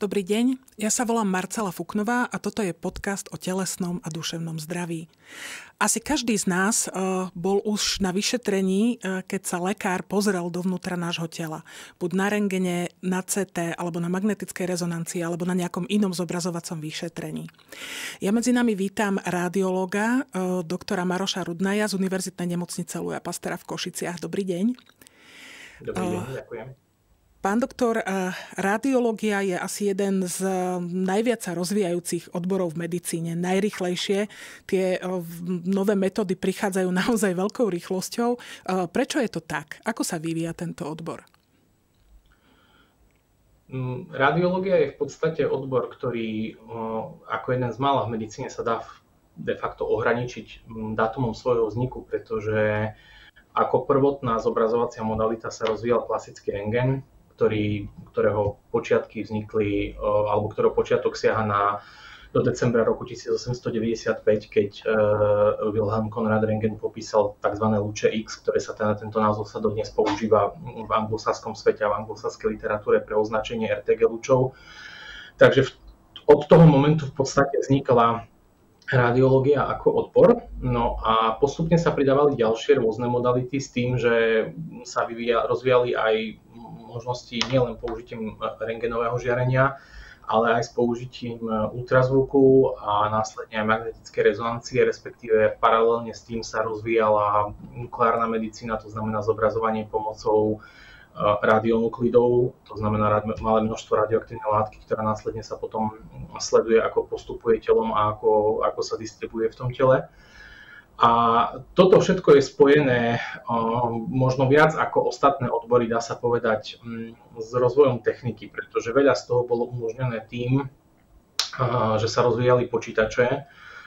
Dobrý deň, ja sa volám Marcela Fuknová a toto je podcast o telesnom a duševnom zdraví. Asi každý z nás uh, bol už na vyšetrení, uh, keď sa lekár pozrel dovnútra nášho tela. Buď na rengene, na CT, alebo na magnetickej rezonancii, alebo na nejakom inom zobrazovacom vyšetrení. Ja medzi nami vítam radiologa, uh, doktora Maroša Rudnaja z Univerzitnej nemocnice Luja Pastera v Košiciach. Dobrý deň. Dobrý deň, ďakujem. Pán doktor, eh, radiológia je asi jeden z eh, najviac sa rozvíjajúcich odborov v medicíne. Najrychlejšie tie eh, nové metódy prichádzajú naozaj veľkou rýchlosťou. Prečo je to tak? Ako sa vyvíja tento odbor? Mm, radiológia je v podstate odbor, ktorý ako jeden z mála v medicíne sa dá de facto ohraničiť mm, dátumom svojho vzniku, pretože ako prvotná zobrazovacia modalita sa rozvíjal klasický rengen, ktorý, ktorého počiatky vznikli, alebo ktorého počiatok siaha na do decembra roku 1895, keď uh, Wilhelm Conrad Röntgen popísal tzv. lúče X, ktoré sa teda, tento názov sa dodnes používa v anglosaskom svete a v anglosaskej literatúre pre označenie RTG lúčov. Takže od toho momentu v podstate vznikla radiológia ako odbor. No a postupne sa pridávali ďalšie rôzne modality s tým, že sa vyvíja, rozvíjali aj možnosti nielen použitím rengenového žiarenia, ale aj s použitím ultrazvuku a následne aj magnetické rezonancie, respektíve paralelne s tým sa rozvíjala nukleárna medicína, to znamená zobrazovanie pomocou radionuklidov, to znamená malé množstvo radioaktívnej látky, ktorá následne sa potom sleduje, ako postupuje telom a ako, ako sa distribuje v tom tele. A toto všetko je spojené možno viac ako ostatné odbory, dá sa povedať, s rozvojom techniky, pretože veľa z toho bolo umožnené tým, že sa rozvíjali počítače,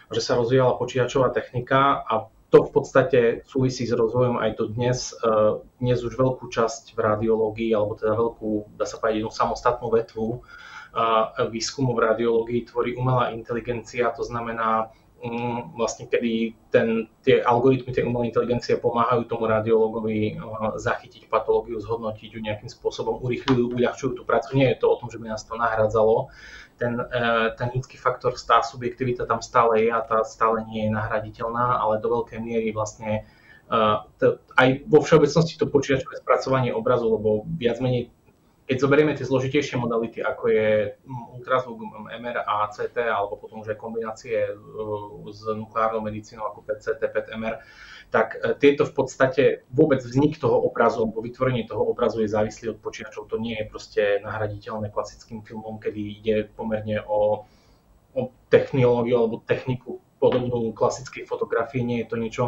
že sa rozvíjala počítačová technika a to v podstate súvisí s rozvojom aj do dnes. Dnes už veľkú časť v radiológii, alebo teda veľkú, dá sa povedať, jednu samostatnú vetvu výskumu v radiológii tvorí umelá inteligencia, to znamená vlastne kedy ten, tie algoritmy tej umelej inteligencie pomáhajú tomu radiologovi uh, zachytiť patológiu, zhodnotiť ju nejakým spôsobom, urychľujú, uľahčujú tú prácu. Nie je to o tom, že by nás to nahradzalo. Ten, uh, ten ľudský faktor, tá subjektivita tam stále je a tá stále nie je nahraditeľná, ale do veľkej miery vlastne to, aj vo všeobecnosti to počítačové spracovanie obrazu, lebo viac menej keď zoberieme tie zložitejšie modality, ako je ultrazvuk, MR a CT, alebo potom už aj kombinácie e, s nukleárnou medicínou ako PCT, PET-MR, tak e, tieto v podstate vôbec vznik toho obrazu alebo vytvorenie toho obrazu je závislý od počítačov. To nie je proste nahraditeľné klasickým filmom, kedy ide pomerne o, o technológiu alebo techniku podobnú klasickej fotografii. Nie je to niečo,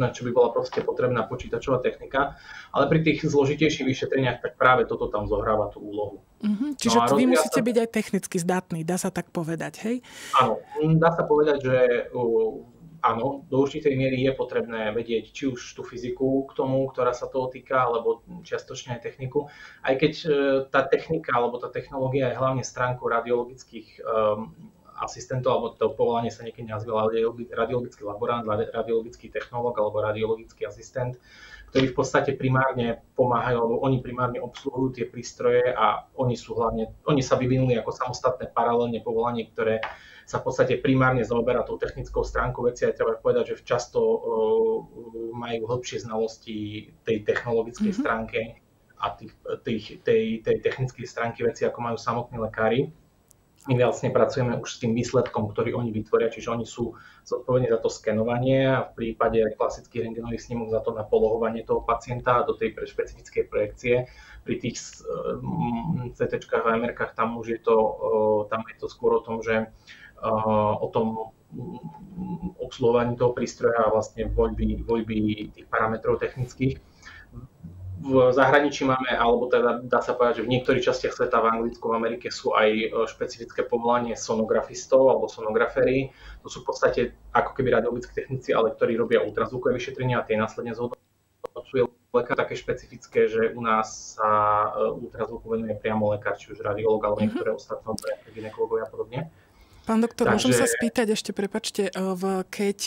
na čo by bola proste potrebná počítačová technika, ale pri tých zložitejších vyšetreniach tak práve toto tam zohráva tú úlohu. Mm-hmm, čiže no vy musíte sa... byť aj technicky zdatný, dá sa tak povedať, hej? Áno, dá sa povedať, že uh, áno, do určitej miery je potrebné vedieť či už tú fyziku k tomu, ktorá sa toho týka, alebo čiastočne aj techniku. Aj keď uh, tá technika alebo tá technológia je hlavne stránkou radiologických um, asistentov, alebo to povolanie sa niekedy nazýva radiologický laborant, radiologický technológ alebo radiologický asistent, ktorí v podstate primárne pomáhajú, alebo oni primárne obsluhujú tie prístroje a oni sú hlavne, oni sa vyvinuli ako samostatné paralelne povolanie, ktoré sa v podstate primárne zaoberá tou technickou stránkou veci a treba povedať, že často majú hĺbšie znalosti tej technologickej mm-hmm. stránke a tých, tých, tej, tej technickej stránky veci, ako majú samotní lekári my vlastne pracujeme už s tým výsledkom, ktorý oni vytvoria, čiže oni sú zodpovední za to skenovanie a v prípade klasických rengenových snímok za to na polohovanie toho pacienta do tej špecifickej projekcie. Pri tých CT a MR tam už je to, tam je to skôr o tom, že o tom obsluhovaní toho prístroja a vlastne voľby, voľby tých parametrov technických v zahraničí máme, alebo teda dá sa povedať, že v niektorých častiach sveta, v Anglicku, v Amerike sú aj e, špecifické povolanie sonografistov alebo sonograféry. To sú v podstate ako keby radiologickí technici, ale ktorí robia ultrazvukové vyšetrenia a tie následne zhodnocuje lekár také špecifické, že u nás sa e, ultrazvuku venuje priamo lekár, či už radiolog alebo mhm. niektoré mm-hmm. ostatné odbory, ginekológovia a podobne. Pán doktor, Takže... môžem sa spýtať ešte, prepačte, e, v, keď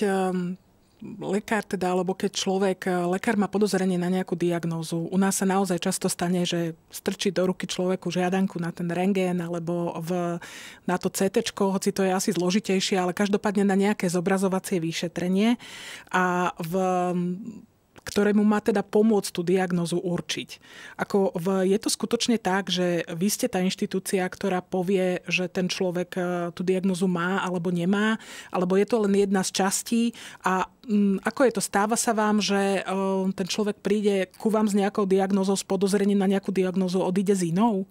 lekár teda, alebo keď človek, lekár má podozrenie na nejakú diagnózu, u nás sa naozaj často stane, že strčí do ruky človeku žiadanku na ten rengén alebo v, na to CT, hoci to je asi zložitejšie, ale každopádne na nejaké zobrazovacie vyšetrenie. A v ktorému má teda pomôcť tú diagnozu určiť. Ako v, je to skutočne tak, že vy ste tá inštitúcia, ktorá povie, že ten človek e, tú diagnozu má alebo nemá, alebo je to len jedna z častí a m, mm, ako je to? Stáva sa vám, že o, e, ten človek príde ku vám s nejakou diagnozou, s podozrením na nejakú diagnozu, odíde s inou?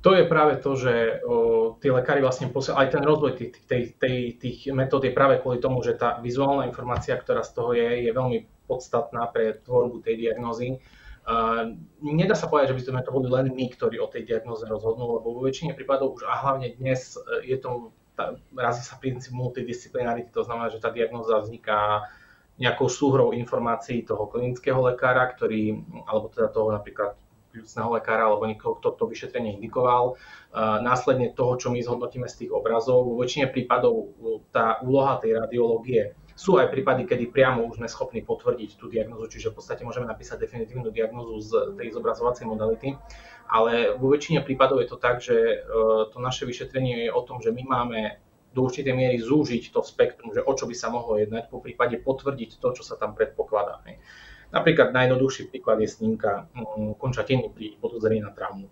To je práve to, že o, tí lekári vlastne posiel, aj ten rozvoj tých, tej, tej, tých metód je práve kvôli tomu, že tá vizuálna informácia, ktorá z toho je, je veľmi podstatná pre tvorbu tej diagnózy. Uh, nedá sa povedať, že by sme to boli len my, ktorí o tej diagnoze rozhodnú, lebo vo väčšine prípadov už a hlavne dnes je to, tá, razí sa princíp multidisciplinarity, to znamená, že tá diagnoza vzniká nejakou súhrou informácií toho klinického lekára, ktorý, alebo teda toho napríklad pľúcneho lekára alebo niekoho, kto to vyšetrenie indikoval. Následne toho, čo my zhodnotíme z tých obrazov, vo väčšine prípadov tá úloha tej radiológie sú aj prípady, kedy priamo už sme schopní potvrdiť tú diagnozu, čiže v podstate môžeme napísať definitívnu diagnozu z tej zobrazovacej modality, ale vo väčšine prípadov je to tak, že e, to naše vyšetrenie je o tom, že my máme do určitej miery zúžiť to spektrum, že o čo by sa mohlo jednať, po prípade potvrdiť to, čo sa tam predpokladá. Napríklad najjednoduchší príklad je snímka mm, končatiny pri podozrení na traumu.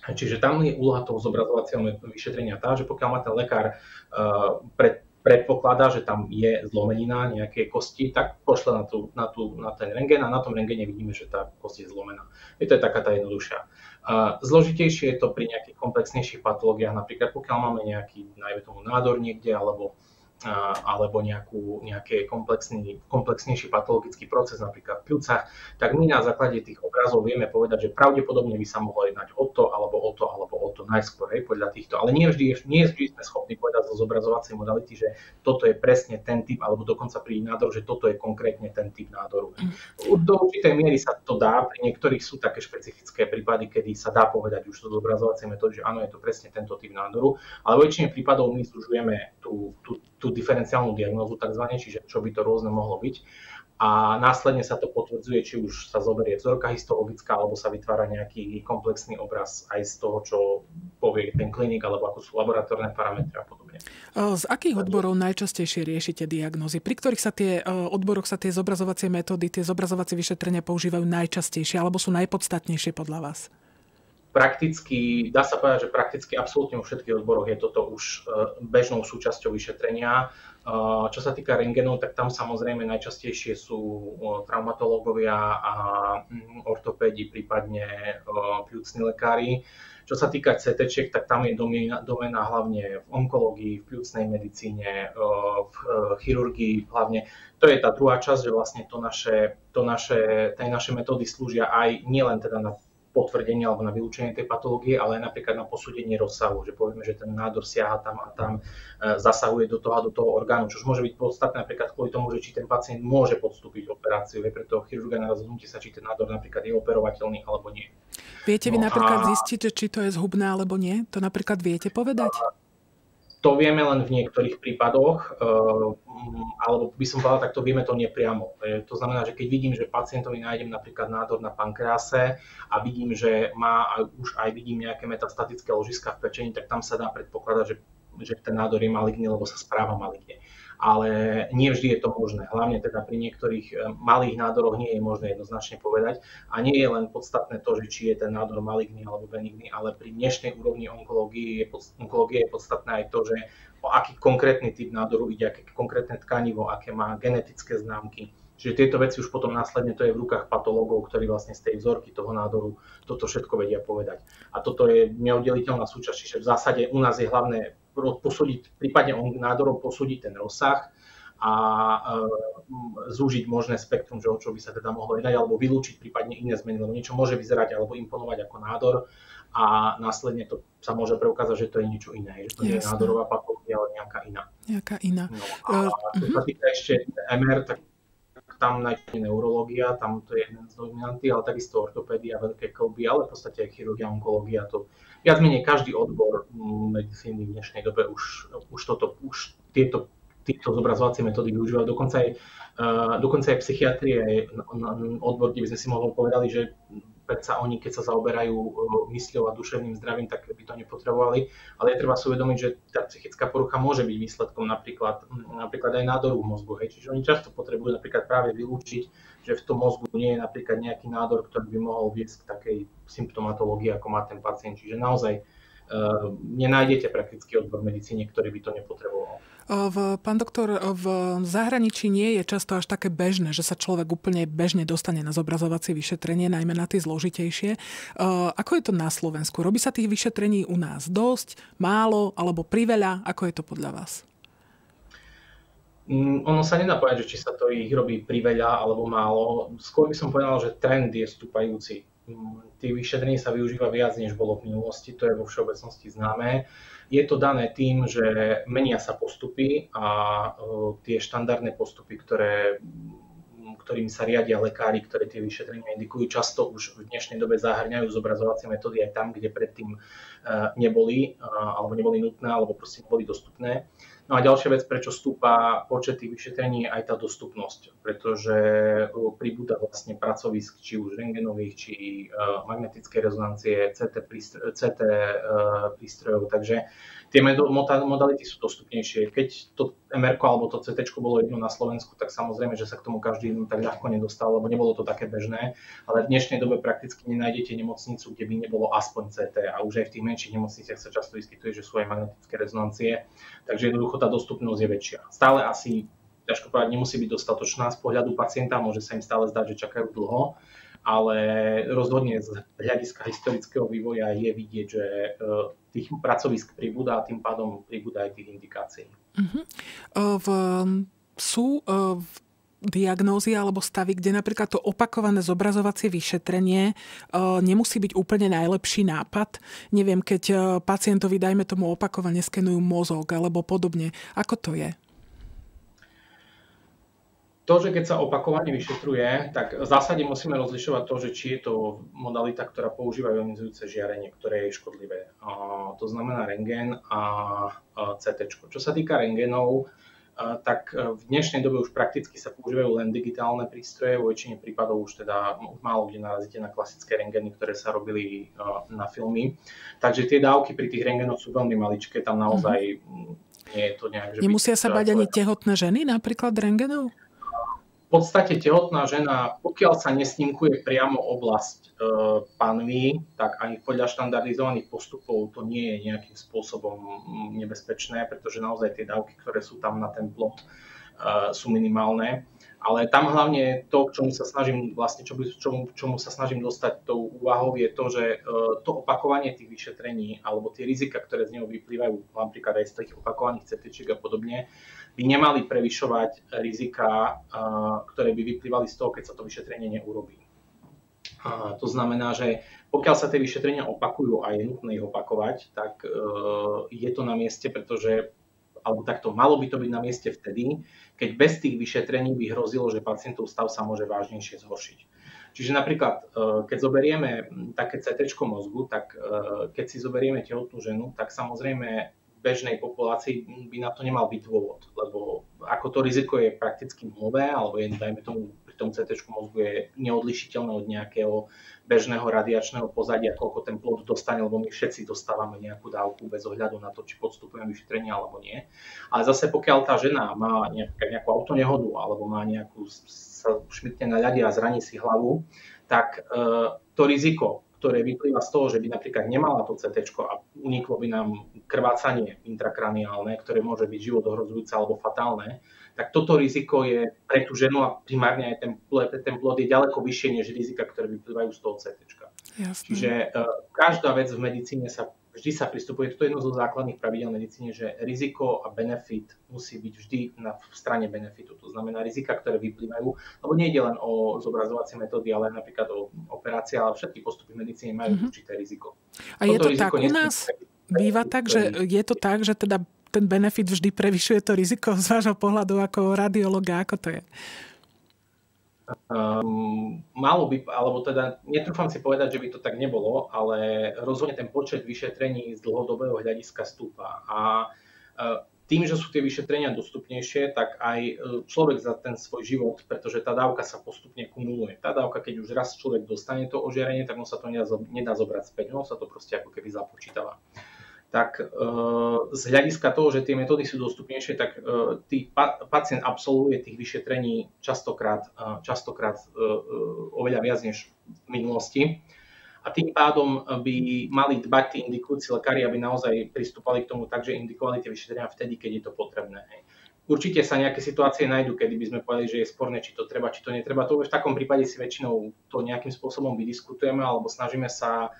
Čiže tam je úloha toho zobrazovacieho vyšetrenia tá, že pokiaľ má ten lekár uh, pred, predpokladá, že tam je zlomenina nejakej kosti, tak pošle na, tú, na, tú, na ten rengen a na tom rengene vidíme, že tá kost je zlomená. Je to je taká tá jednoduchšia. Uh, zložitejšie je to pri nejakých komplexnejších patológiách, napríklad pokiaľ máme nejaký, najmä tomu nádor niekde, alebo alebo nejakú, nejaký komplexný, komplexnejší patologický proces, napríklad v pľúcach, tak my na základe tých obrazov vieme povedať, že pravdepodobne by sa mohlo jednať o to, alebo o to, alebo o to najskôr, hej, podľa týchto. Ale nie vždy, nie vždy sme schopní povedať zo zobrazovacej modality, že toto je presne ten typ, alebo dokonca pri nádoru, že toto je konkrétne ten typ nádoru. Do určitej miery sa to dá, pri niektorých sú také špecifické prípady, kedy sa dá povedať už zo zobrazovacej metódy, že áno, je to presne tento typ nádoru, ale vo väčšine prípadov my zružujeme tú, tú, tú diferenciálnu diagnózu tzv., čiže čo by to rôzne mohlo byť. A následne sa to potvrdzuje, či už sa zoberie vzorka histologická, alebo sa vytvára nejaký komplexný obraz aj z toho, čo povie ten klinik, alebo ako sú laboratórne parametre a podobne. Z akých odborov najčastejšie riešite diagnózy? Pri ktorých sa tie odboroch sa tie zobrazovacie metódy, tie zobrazovacie vyšetrenia používajú najčastejšie, alebo sú najpodstatnejšie podľa vás? Prakticky, dá sa povedať, že prakticky absolútne vo všetkých odboroch je toto už e, bežnou súčasťou vyšetrenia. E, čo sa týka rengenov, tak tam samozrejme najčastejšie sú e, traumatológovia a mm, ortopédi, prípadne pľúcni lekári. Čo sa týka CT, tak tam je domena hlavne v onkológii, v pľúcnej medicíne, v chirurgii hlavne. To je tá druhá časť, že vlastne to naše, to naše, tie naše metódy slúžia aj nielen teda na potvrdenie alebo na vylúčenie tej patológie, ale aj napríklad na posúdenie rozsahu, že povieme, že ten nádor siaha tam a tam, e, zasahuje do toho a do toho orgánu, čo môže byť podstatné napríklad kvôli tomu, že či ten pacient môže podstúpiť operáciu, je pre toho chirurga na rozhodnutie sa, či ten nádor napríklad je operovateľný alebo nie. Viete vy no napríklad a... zistiť, či to je zhubné alebo nie? To napríklad viete povedať? To vieme len v niektorých prípadoch, eh, alebo by som povedal, tak to vieme to nepriamo. To znamená, že keď vidím, že pacientovi nájdem napríklad nádor na pankrease a vidím, že má už aj vidím nejaké metastatické ložiska v pečení, tak tam sa dá predpokladať, že, že ten nádor je maligný, lebo sa správa maligne ale nie vždy je to možné. Hlavne teda pri niektorých eh, malých nádoroch nie je možné jednoznačne povedať. A nie je len podstatné to, že či je ten nádor maligný alebo benigný, ale pri dnešnej úrovni onkológie je, onkológie je podstatné aj to, že o aký konkrétny typ nádoru ide, aké konkrétne tkanivo, aké má genetické známky. Čiže tieto veci už potom následne to je v rukách patológov, ktorí vlastne z tej vzorky toho nádoru toto všetko vedia povedať. A toto je neoddeliteľná súčasť, čiže v zásade u nás je hlavné posúdiť, prípadne nádorov posúdiť ten rozsah a e, zúžiť možné spektrum, že o čo by sa teda mohlo jednať, alebo vylúčiť prípadne iné zmeny, lebo niečo môže vyzerať alebo imponovať ako nádor a následne to sa môže preukázať, že to je niečo iné, že to nie je nádorová patológia, ale nejaká iná. Nejaká iná. No, a čo sa týka ešte MR, tak tam najmä neurológia, tam to je jeden z dominantí, ale takisto ortopédia, veľké klby, ale v podstate aj chirurgia, onkológia, to viac menej každý odbor medicíny v dnešnej dobe už, už, toto, už tieto, tieto zobrazovacie metódy využívajú. Dokonca aj, uh, dokonca aj psychiatrie, odbor, kde by sme si mohli povedali, že predsa oni, keď sa zaoberajú e, mysľou a duševným zdravím, tak by to nepotrebovali. Ale je treba si uvedomiť, že tá psychická porucha môže byť výsledkom napríklad, napríklad aj nádoru v mozgu. Hej. Čiže oni často potrebujú napríklad práve vylúčiť, že v tom mozgu nie je napríklad nejaký nádor, ktorý by mohol viesť k takej symptomatológii, ako má ten pacient. Čiže naozaj uh, nenájdete praktický odbor medicíne, ktorý by to nepotreboval. V, pán doktor, v zahraničí nie je často až také bežné, že sa človek úplne bežne dostane na zobrazovacie vyšetrenie, najmä na tie zložitejšie. Ako je to na Slovensku? Robí sa tých vyšetrení u nás dosť, málo alebo priveľa? Ako je to podľa vás? Mm, ono sa nedá povedať, že či sa to ich robí priveľa alebo málo. Skôr by som povedal, že trend je stúpajúci. Mm, tých vyšetrení sa využíva viac, než bolo v minulosti, to je vo všeobecnosti známe. Je to dané tým, že menia sa postupy a e, tie štandardné postupy, ktoré ktorým sa riadia lekári, ktoré tie vyšetrenia indikujú, často už v dnešnej dobe zahrňajú zobrazovacie metódy aj tam, kde predtým e, neboli, alebo neboli nutné, alebo proste neboli dostupné. No a ďalšia vec, prečo stúpa počet tých vyšetrení, je aj tá dostupnosť, pretože pribúda vlastne pracovisk, či už rengenových, či uh, magnetické rezonancie, CT, uh, prístrojov, takže tie modality sú dostupnejšie. Keď to MR alebo to CT bolo jedno na Slovensku, tak samozrejme, že sa k tomu každý tak ľahko nedostal, lebo nebolo to také bežné, ale v dnešnej dobe prakticky nenájdete nemocnicu, kde by nebolo aspoň CT a už aj v tých menších nemocniciach sa často vyskytuje, že sú aj magnetické rezonancie, takže jednoducho tá dostupnosť je väčšia. Stále asi ťažko povedať, nemusí byť dostatočná z pohľadu pacienta, môže sa im stále zdať, že čakajú dlho, ale rozhodne z hľadiska historického vývoja je vidieť, že e, tých pracovisk pribúda a tým pádom pribúda aj tých indikácií. Uh-huh. V, sú v diagnózy alebo stavy, kde napríklad to opakované zobrazovacie vyšetrenie nemusí byť úplne najlepší nápad. Neviem, keď pacientovi, dajme tomu, opakovane skenujú mozog alebo podobne. Ako to je? To, že keď sa opakovane vyšetruje, tak v zásade musíme rozlišovať to, že či je to modalita, ktorá používa ionizujúce žiarenie, ktoré je škodlivé. A to znamená rengen a CT. Čo sa týka rengenov, tak v dnešnej dobe už prakticky sa používajú len digitálne prístroje, vo väčšine prípadov už teda málo kde narazíte na klasické rengeny, ktoré sa robili na filmy. Takže tie dávky pri tých rengenoch sú veľmi maličké, tam naozaj mm-hmm. nie je to nejak... Že Nemusia sa bať ani tehotné ženy napríklad rengenov? Podstate tehotná žena, pokiaľ sa nesnímkuje priamo oblasť e, panvy, tak ani podľa štandardizovaných postupov to nie je nejakým spôsobom nebezpečné, pretože naozaj tie dávky, ktoré sú tam na ten plot, e, sú minimálne. Ale tam hlavne to, k čomu sa snažím, vlastne, čo čomu, čomu sa snažím dostať tou úvahou, je to, že e, to opakovanie tých vyšetrení alebo tie rizika, ktoré z neho vyplývajú, napríklad aj z tých opakovaných CT a podobne, by nemali prevyšovať rizika, ktoré by vyplývali z toho, keď sa to vyšetrenie neurobí. To znamená, že pokiaľ sa tie vyšetrenia opakujú a je nutné ich opakovať, tak e, je to na mieste, pretože alebo takto, malo by to byť na mieste vtedy, keď bez tých vyšetrení by hrozilo, že pacientov stav sa môže vážnejšie zhoršiť. Čiže napríklad, e, keď zoberieme také CT mozgu, tak e, keď si zoberieme tehotnú ženu, tak samozrejme bežnej populácii by na to nemal byť dôvod, lebo ako to riziko je prakticky nulové, alebo je, dajme tomu, tom CT mozgu je neodlišiteľné od nejakého bežného radiačného pozadia, koľko ten plod dostane, lebo my všetci dostávame nejakú dávku bez ohľadu na to, či podstupujeme vyšetrenie alebo nie. Ale zase pokiaľ tá žena má nejakú, nejakú autonehodu alebo má nejakú sa šmitne na ľade a zraní si hlavu, tak e, to riziko ktoré vyplýva z toho, že by napríklad nemala to CT a uniklo by nám krvácanie intrakraniálne, ktoré môže byť život ohrozujúce alebo fatálne, tak toto riziko je pre tú ženu a primárne aj ten, ten plod je ďaleko vyššie než rizika, ktoré vyplývajú z toho CT. Čiže uh, každá vec v medicíne sa vždy sa pristupuje, to je jedno zo základných pravidel medicíne, že riziko a benefit musí byť vždy na strane benefitu. To znamená rizika, ktoré vyplývajú, lebo nie ide len o zobrazovacie metódy, ale napríklad o operácie, ale všetky postupy v medicíne majú mm-hmm. určité riziko. A je to tak u nás? Býva tak, že je to tak, že teda ten benefit vždy prevyšuje to riziko z vášho pohľadu ako radiologa, ako to je? Um, malo by, alebo teda netrúfam si povedať, že by to tak nebolo, ale rozhodne ten počet vyšetrení z dlhodobého hľadiska stúpa. A uh, tým, že sú tie vyšetrenia dostupnejšie, tak aj e, človek za ten svoj život, pretože tá dávka sa postupne kumuluje. Tá dávka, keď už raz človek dostane to ožiarenie, tak mu sa to nedá, zobrať späť, no sa to proste ako keby započítava. Tak e, z hľadiska toho, že tie metódy sú dostupnejšie, tak e, tý pacient absolvuje tých vyšetrení častokrát, častokrát oveľa viac než v minulosti a tým pádom by mali dbať tí indikujúci lekári, aby naozaj pristúpali k tomu tak, že indikovali tie vyšetrenia vtedy, keď je to potrebné. Určite sa nejaké situácie nájdú, kedy by sme povedali, že je sporné, či to treba, či to netreba. To v takom prípade si väčšinou to nejakým spôsobom vydiskutujeme alebo snažíme sa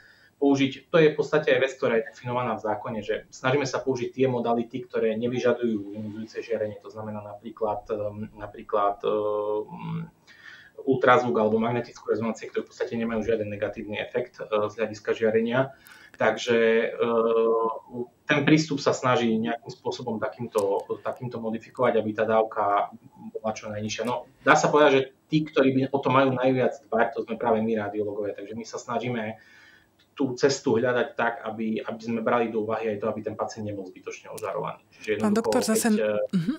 použiť, to je v podstate aj vec, ktorá je definovaná v zákone, že snažíme sa použiť tie modality, ktoré nevyžadujú ionizujúce žiarenie, to znamená napríklad, napríklad ultrazvuk alebo magnetickú rezonancie, ktoré v podstate nemajú žiaden negatívny efekt e, z hľadiska žiarenia. Takže e, ten prístup sa snaží nejakým spôsobom takýmto, takýmto modifikovať, aby tá dávka bola čo najnižšia. No, dá sa povedať, že tí, ktorí by o to majú najviac dbať, to sme práve my radiológovia, takže my sa snažíme tú cestu hľadať tak, aby, aby sme brali do úvahy aj to, aby ten pacient nebol zbytočne ožarovaný. Čiže Pán doktor, zase... Keď, uh-huh.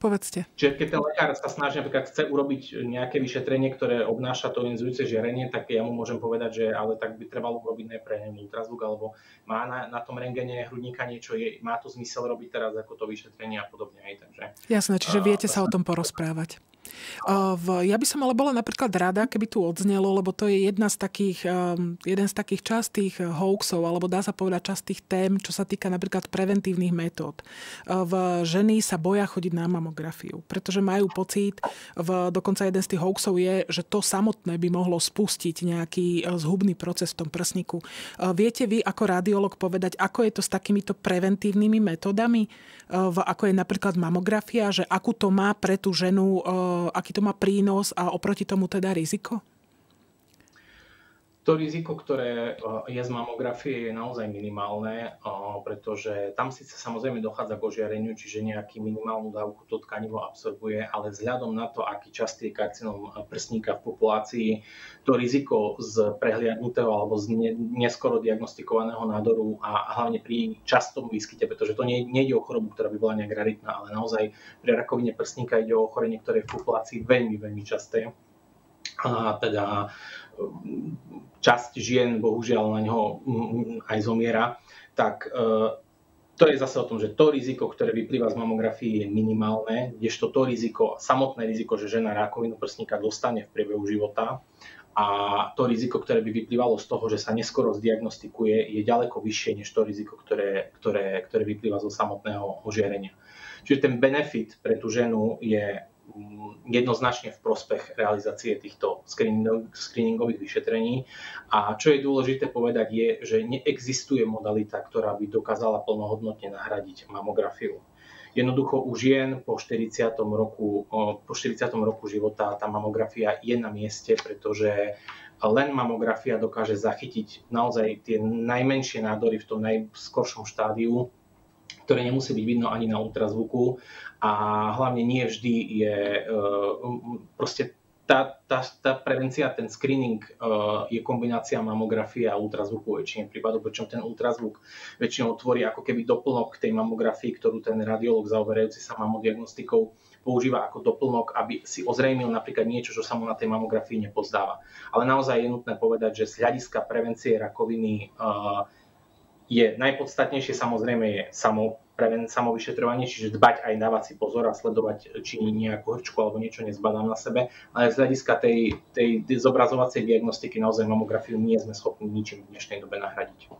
Povedzte. Čiže keď ten lekár sa snaží napríklad chce urobiť nejaké vyšetrenie, ktoré obnáša to ionizujúce žiarenie, tak ja mu môžem povedať, že ale tak by trebalo urobiť najprv ultrazvuk, alebo má na, na tom rengene hrudníka niečo, je, má to zmysel robiť teraz ako to vyšetrenie a podobne. Aj, takže, Jasné, čiže viete sa o tom porozprávať. Ja by som ale bola napríklad rada, keby tu odznelo, lebo to je jedna z takých, um, jeden z takých častých uh, hoaxov, alebo dá sa povedať častých tém, čo sa týka napríklad preventívnych metód. V ženy sa boja chodiť na mamografiu, pretože majú pocit, v, dokonca jeden z tých hoaxov je, že to samotné by mohlo spustiť nejaký uh, zhubný proces v tom prsníku. Viete vy ako radiolog povedať, ako je to s takýmito preventívnymi metódami, ako je napríklad mamografia, že akú to má pre tú ženu aký to má prínos a oproti tomu teda riziko? To riziko, ktoré eh, je z mamografie, je naozaj minimálne, eh, pretože tam síce samozrejme dochádza k ožiareniu, čiže nejaký minimálnu dávku to tkanivo absorbuje, ale vzhľadom na to, aký častý je karcinom prsníka v populácii, to riziko z prehliadnutého alebo z neskoro diagnostikovaného nádoru a hlavne pri častom výskyte, pretože to nie, nejde o chorobu, ktorá by bola nejak raritná, ale naozaj pri rakovine prsníka ide o ochorenie, ktoré je v populácii veľmi, veľmi časté. A teda časť žien bohužiaľ na ňo aj zomiera, tak e, to je zase o tom, že to riziko, ktoré vyplýva z mamografie, je minimálne, kdežto to riziko, samotné riziko, že žena rakovinu prsníka dostane v priebehu života a to riziko, ktoré by vyplývalo z toho, že sa neskoro zdiagnostikuje, je ďaleko vyššie než to riziko, ktoré, ktoré, ktoré vyplýva zo samotného ožiarenia. Čiže ten benefit pre tú ženu je jednoznačne v prospech realizácie týchto screeningových vyšetrení. A čo je dôležité povedať je, že neexistuje modalita, ktorá by dokázala plnohodnotne nahradiť mamografiu. Jednoducho u žien po 40. roku, po 40. roku života tá mamografia je na mieste, pretože len mamografia dokáže zachytiť naozaj tie najmenšie nádory v tom najskoršom štádiu ktoré nemusí byť vidno ani na ultrazvuku a hlavne nie vždy je e, proste tá, tá, tá prevencia, ten screening uh, je kombinácia mamografie a ultrazvuku väčšine prípadov, pričom ten ultrazvuk väčšinou tvorí ako keby doplnok k tej mamografii, ktorú ten radiolog zaoberajúci sa mamodiagnostikou používa ako doplnok, aby si ozrejmil napríklad niečo, čo sa mu na tej mamografii nepozdáva. Ale naozaj je nutné povedať, že z hľadiska prevencie rakoviny uh, je najpodstatnejšie samozrejme je samo, preven, samovyšetrovanie, čiže dbať aj dávať si pozor a sledovať, či nejakú hrčku alebo niečo nezbadám na sebe, ale z hľadiska tej, tej zobrazovacej diagnostiky naozaj mamografiu nie sme schopní ničím v dnešnej dobe nahradiť.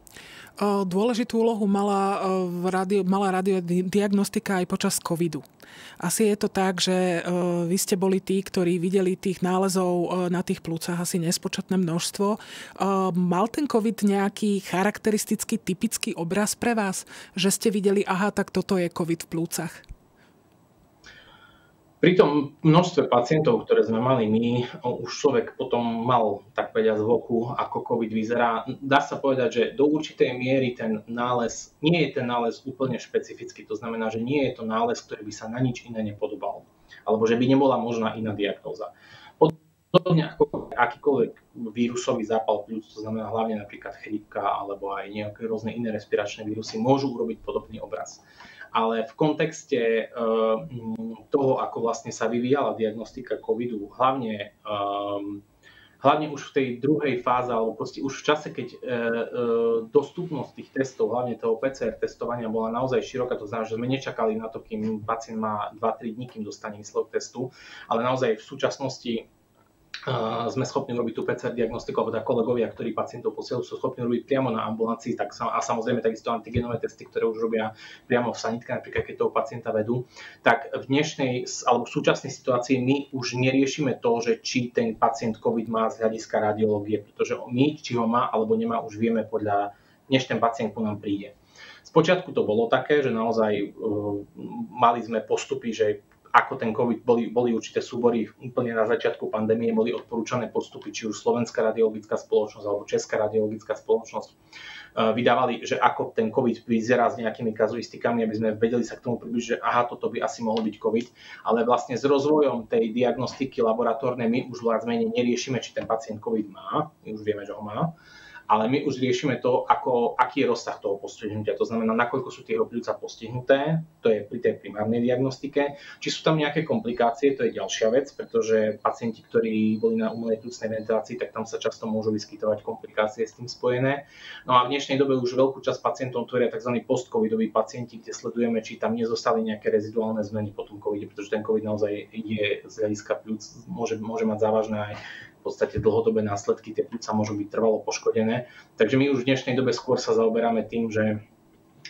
Dôležitú úlohu mala, radio, mala radiodiagnostika aj počas covidu. Asi je to tak, že vy ste boli tí, ktorí videli tých nálezov na tých plúcach asi nespočetné množstvo. Mal ten COVID nejaký charakteristický, typický obraz pre vás, že ste videli, aha, tak toto je COVID v plúcach? Pri tom množstve pacientov, ktoré sme mali my, už človek potom mal, tak povedať, z voku, ako COVID vyzerá. Dá sa povedať, že do určitej miery ten nález, nie je ten nález úplne špecifický. To znamená, že nie je to nález, ktorý by sa na nič iné nepodobal. Alebo že by nebola možná iná diagnóza. Podobne ako akýkoľvek vírusový zápal pľúc, to znamená hlavne napríklad chrípka alebo aj nejaké rôzne iné respiračné vírusy, môžu urobiť podobný obraz. Ale v kontexte toho, ako vlastne sa vyvíjala diagnostika covidu, hlavne hlavne už v tej druhej fáze, alebo proste už v čase, keď e, e, dostupnosť tých testov, hlavne toho PCR testovania bola naozaj široká, to znamená, že sme nečakali na to, kým pacient má 2-3 dní, kým dostane výsledok testu, ale naozaj v súčasnosti sme schopní robiť tú PCR diagnostiku, alebo teda kolegovia, ktorí pacientov posielajú, sú schopní robiť priamo na ambulancii, tak sa, a samozrejme takisto antigenové testy, ktoré už robia priamo v sanitke, napríklad keď toho pacienta vedú, tak v dnešnej alebo v súčasnej situácii my už neriešime to, že či ten pacient COVID má z hľadiska radiológie, pretože my, či ho má alebo nemá, už vieme podľa, než ten pacient ku nám príde. Spočiatku to bolo také, že naozaj uh, mali sme postupy, že ako ten COVID, boli, boli určité súbory úplne na začiatku pandémie, boli odporúčané postupy, či už Slovenská radiologická spoločnosť alebo Česká radiologická spoločnosť e, vydávali, že ako ten COVID vyzerá s nejakými kazuistikami, aby sme vedeli sa k tomu približiť, že aha, toto by asi mohol byť COVID, ale vlastne s rozvojom tej diagnostiky laboratórnej my už viac menej neriešime, či ten pacient COVID má, my už vieme, že ho má, ale my už riešime to, ako, aký je rozsah toho postihnutia. To znamená, nakoľko sú tie pľúca postihnuté, to je pri tej primárnej diagnostike. Či sú tam nejaké komplikácie, to je ďalšia vec, pretože pacienti, ktorí boli na umelej pľúcnej ventilácii, tak tam sa často môžu vyskytovať komplikácie s tým spojené. No a v dnešnej dobe už veľkú časť pacientov tvoria tzv. post-covidoví pacienti, kde sledujeme, či tam nezostali nejaké reziduálne zmeny po tom covide, pretože ten covid naozaj je z hľadiska pľúc, môže, môže mať závažné aj v podstate dlhodobé následky, tie pľúca môžu byť trvalo poškodené. Takže my už v dnešnej dobe skôr sa zaoberáme tým, že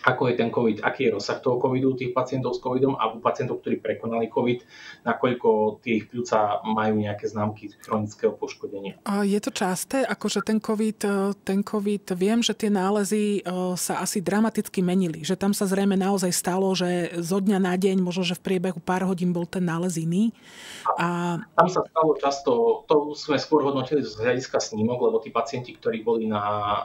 ako je ten COVID, aký je rozsah toho COVIDu, tých pacientov s COVIDom a u pacientov, ktorí prekonali COVID, nakoľko tie ich pľúca majú nejaké známky chronického poškodenia. Je to časté, akože ten COVID, e, ten COVID, viem, že tie nálezy e, sa asi dramaticky menili, že tam sa zrejme naozaj stalo, že zo dňa na deň, možno, že v priebehu pár hodín bol ten nález iný. A... Tam sa stalo často, to sme skôr hodnotili z hľadiska snímok, lebo tí pacienti, ktorí boli na,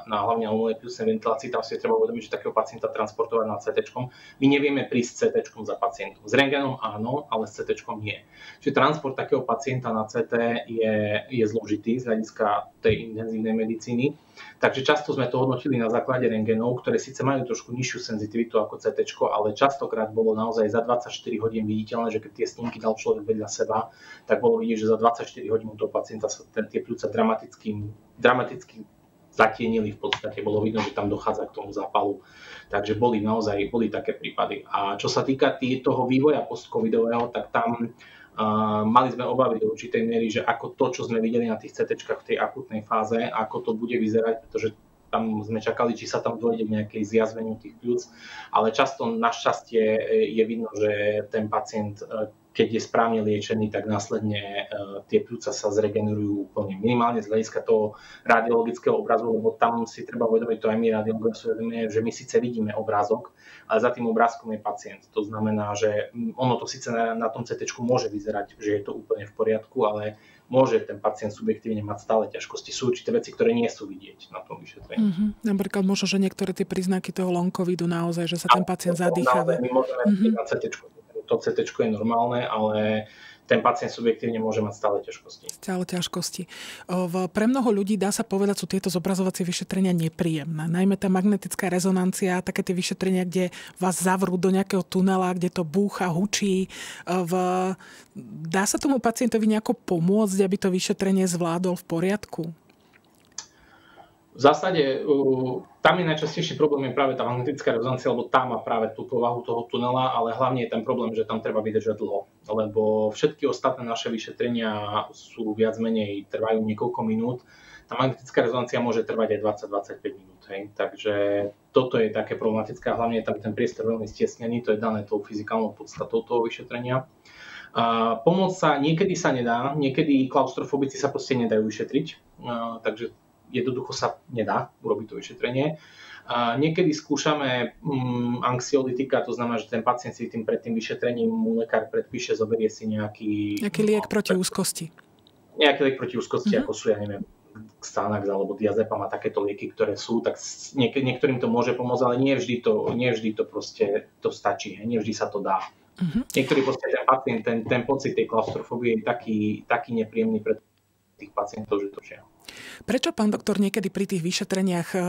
na hlavne umelej ventilácii, tam si treba uvedomiť, že takého pacienta transportovať na CT. My nevieme prísť CT za pacientom. S rengenom áno, ale s CT nie. Čiže transport takého pacienta na CT je, je zložitý z hľadiska tej intenzívnej medicíny. Takže často sme to hodnotili na základe rengenov, ktoré síce majú trošku nižšiu senzitivitu ako CT, ale častokrát bolo naozaj za 24 hodín viditeľné, že keď tie snímky dal človek vedľa seba, tak bolo vidieť, že za 24 hodín toho pacienta sa ten, tie pľúca dramaticky, dramaticky zatienili v podstate, bolo vidno, že tam dochádza k tomu zápalu. Takže boli naozaj boli také prípady. A čo sa týka tý, toho vývoja post-covidového, tak tam uh, mali sme obavy do určitej miery, že ako to, čo sme videli na tých CT v tej akutnej fáze, ako to bude vyzerať, pretože tam sme čakali, či sa tam dôjde k nejakej zjazveniu tých pľúc, ale často našťastie je vidno, že ten pacient keď je správne liečený, tak následne uh, tie pľúca sa zregenerujú úplne minimálne z hľadiska toho radiologického obrazu, lebo tam si treba uvedomiť, to aj my radiológovia si že my síce vidíme obrázok, ale za tým obrázkom je pacient. To znamená, že ono to síce na, na tom CT môže vyzerať, že je to úplne v poriadku, ale môže ten pacient subjektívne mať stále ťažkosti. Sú určité veci, ktoré nie sú vidieť na tom vyšetrení. Mm-hmm. Napríklad možno, že niektoré tie príznaky toho long covidu naozaj, že sa ten pacient zadýcha. My môžeme mm-hmm. na CT to CT je normálne, ale ten pacient subjektívne môže mať stále ťažkosti. Stále ťažkosti. Pre mnoho ľudí dá sa povedať, sú tieto zobrazovacie vyšetrenia nepríjemné. Najmä tá magnetická rezonancia, také tie vyšetrenia, kde vás zavrú do nejakého tunela, kde to búcha, hučí. V, dá sa tomu pacientovi nejako pomôcť, aby to vyšetrenie zvládol v poriadku? V zásade tam je najčastejší problém je práve tá magnetická rezonancia, lebo tá má práve tú povahu toho tunela, ale hlavne je ten problém, že tam treba vydržať dlho, lebo všetky ostatné naše vyšetrenia sú viac menej, trvajú niekoľko minút. Tá magnetická rezonancia môže trvať aj 20-25 minút. Hej. Takže toto je také problematické a hlavne je tam ten priestor veľmi stiesnený, to je dané tou fyzikálnou podstatou toho vyšetrenia. Uh, pomoc sa niekedy sa nedá, niekedy klaustrofobici sa proste nedajú vyšetriť, uh, takže jednoducho sa nedá urobiť to vyšetrenie. A niekedy skúšame um, anxiolitika, to znamená, že ten pacient si tým pred tým vyšetrením mu lekár predpíše, zoberie si nejaký... Nejaký liek no, proti úzkosti. Nejaký liek proti úzkosti, uh-huh. ako sú, ja neviem, Xanax alebo diazepam a takéto lieky, ktoré sú, tak niek- niektorým to môže pomôcť, ale nie vždy to, nie vždy to proste to stačí, nie vždy sa to dá. Uh-huh. Niektorý proste ten pacient, ten, ten pocit tej klaustrofóbie je taký, taký nepríjemný, pretože tých pacientov, že to žia. Prečo, pán doktor, niekedy pri tých vyšetreniach e,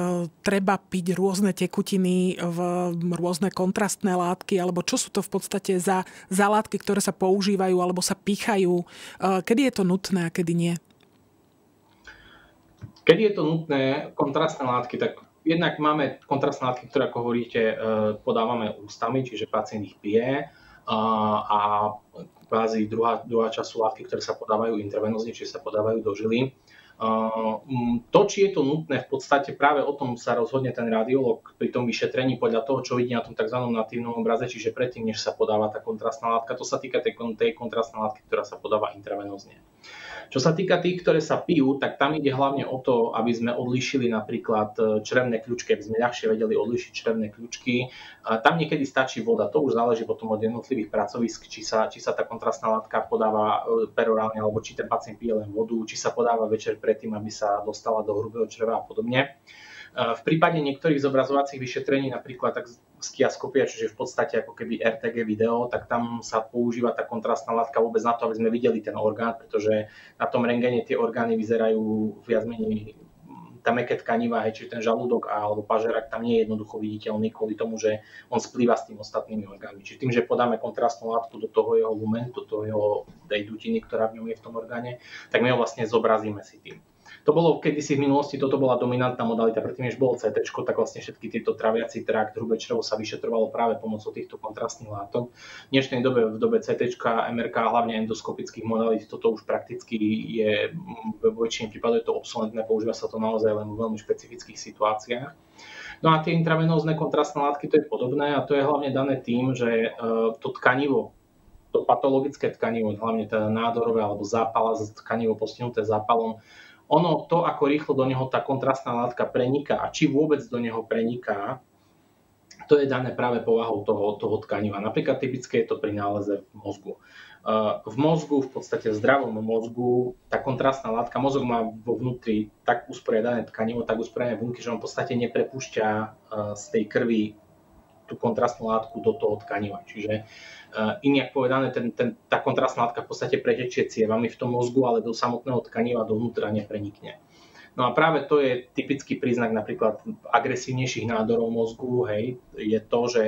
treba piť rôzne tekutiny, v rôzne kontrastné látky, alebo čo sú to v podstate za, za látky, ktoré sa používajú alebo sa pichajú? E, kedy je to nutné a kedy nie? Kedy je to nutné, kontrastné látky, tak jednak máme kontrastné látky, ktoré, ako hovoríte, e, podávame ústami, čiže pacient ich pije a kvázi druhá, druhá časť sú látky, ktoré sa podávajú intravenozne, čiže sa podávajú do žily. To, či je to nutné, v podstate práve o tom sa rozhodne ten radiolog pri tom vyšetrení podľa toho, čo vidí na tom tzv. natívnom obraze, čiže predtým, než sa podáva tá kontrastná látka. To sa týka tej, tej kontrastnej látky, ktorá sa podáva intravenozne. Čo sa týka tých, ktoré sa pijú, tak tam ide hlavne o to, aby sme odlišili napríklad e, črevné kľúčky, aby sme ľahšie vedeli odlišiť črevné kľúčky. Tam niekedy stačí voda, to už záleží potom od jednotlivých pracovisk, či sa, či sa tá kontrastná látka podáva e, perorálne, alebo či ten pacient pije len vodu, či sa podáva večer predtým, aby sa dostala do hrubého čreva a podobne. V prípade niektorých zobrazovacích vyšetrení, napríklad tak skiaskopia, čiže v podstate ako keby RTG video, tak tam sa používa tá kontrastná látka vôbec na to, aby sme videli ten orgán, pretože na tom rengene tie orgány vyzerajú viac menej tá meké tkanivá, hej, čiže ten žalúdok alebo pažerak tam nie je jednoducho viditeľný kvôli tomu, že on splýva s tým ostatnými orgánmi. Čiže tým, že podáme kontrastnú látku do toho jeho lumen, do toho jeho tej dutiny, ktorá v ňom je v tom orgáne, tak my ho vlastne zobrazíme si tým. To bolo kedysi v minulosti, toto bola dominantná modalita, predtým, než bolo CT, tak vlastne všetky tieto traviaci trakt, hrubé črevo sa vyšetrovalo práve pomocou týchto kontrastných látok. V dnešnej dobe, v dobe CT, MRK, hlavne endoskopických modalít, toto už prakticky je, v väčšine prípadov je to obsolentné, používa sa to naozaj len v veľmi špecifických situáciách. No a tie intravenózne kontrastné látky, to je podobné a to je hlavne dané tým, že e, to tkanivo, to patologické tkanivo, hlavne teda nádorové alebo zápala, tkanivo postihnuté zápalom, ono to, ako rýchlo do neho tá kontrastná látka preniká a či vôbec do neho preniká, to je dané práve povahou toho, toho tkaniva. Napríklad typické je to pri náleze v mozgu. V mozgu, v podstate v zdravom mozgu, tá kontrastná látka, mozog má vo vnútri tak usporiadané tkanivo, tak usporiadané bunky, že on v podstate neprepúšťa z tej krvi tú kontrastnú látku do toho tkaniva. Čiže Eh, inak povedané, ten, ten, tá kontrastná látka v podstate pretečie cievami v tom mozgu, ale do samotného tkaniva dovnútra neprenikne. No a práve to je typický príznak napríklad agresívnejších nádorov mozgu, hej, je to, že